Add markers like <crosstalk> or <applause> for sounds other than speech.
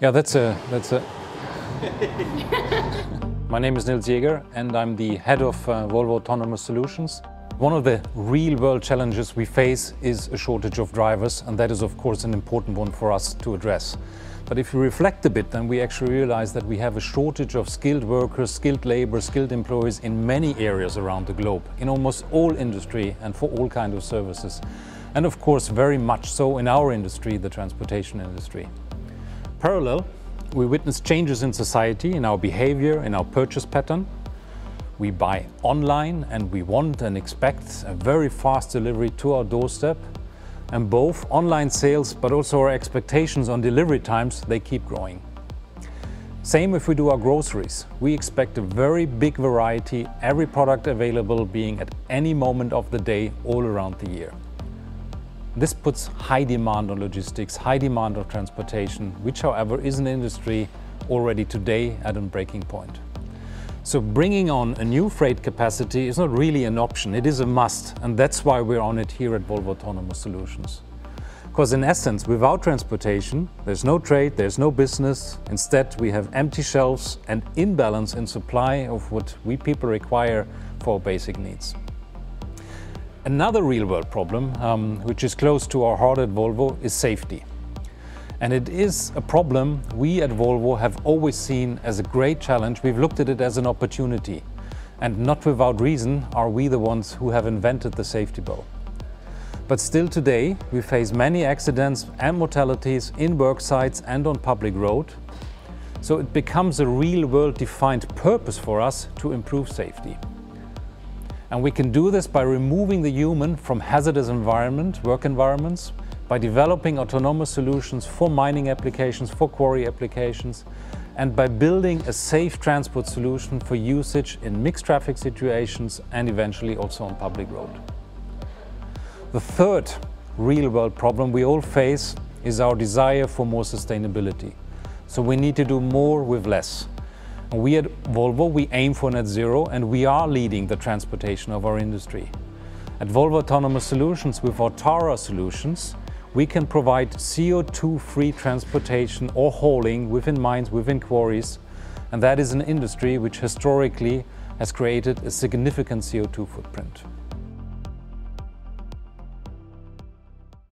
Yeah, that's a, that's a... <laughs> My name is Nils Jäger and I'm the head of uh, Volvo Autonomous Solutions. One of the real world challenges we face is a shortage of drivers and that is of course an important one for us to address. But if you reflect a bit, then we actually realize that we have a shortage of skilled workers, skilled labor, skilled employees in many areas around the globe, in almost all industry and for all kinds of services. And of course, very much so in our industry, the transportation industry. Parallel, we witness changes in society, in our behavior, in our purchase pattern. We buy online and we want and expect a very fast delivery to our doorstep. And both online sales, but also our expectations on delivery times, they keep growing. Same if we do our groceries. We expect a very big variety, every product available being at any moment of the day, all around the year. This puts high demand on logistics, high demand on transportation, which however is an industry already today at a breaking point. So bringing on a new freight capacity is not really an option, it is a must, and that's why we're on it here at Volvo Autonomous Solutions. Because in essence, without transportation, there's no trade, there's no business. Instead, we have empty shelves and imbalance in supply of what we people require for basic needs. Another real-world problem, um, which is close to our heart at Volvo, is safety. And it is a problem we at Volvo have always seen as a great challenge. We've looked at it as an opportunity. And not without reason are we the ones who have invented the safety belt. But still today, we face many accidents and mortalities in work sites and on public road. So it becomes a real-world defined purpose for us to improve safety. And we can do this by removing the human from hazardous environment, work environments, by developing autonomous solutions for mining applications, for quarry applications, and by building a safe transport solution for usage in mixed traffic situations and eventually also on public road. The third real-world problem we all face is our desire for more sustainability. So we need to do more with less. We at Volvo, we aim for net zero and we are leading the transportation of our industry. At Volvo Autonomous Solutions with our Tara solutions, we can provide CO2-free transportation or hauling within mines, within quarries, and that is an industry which historically has created a significant CO2 footprint.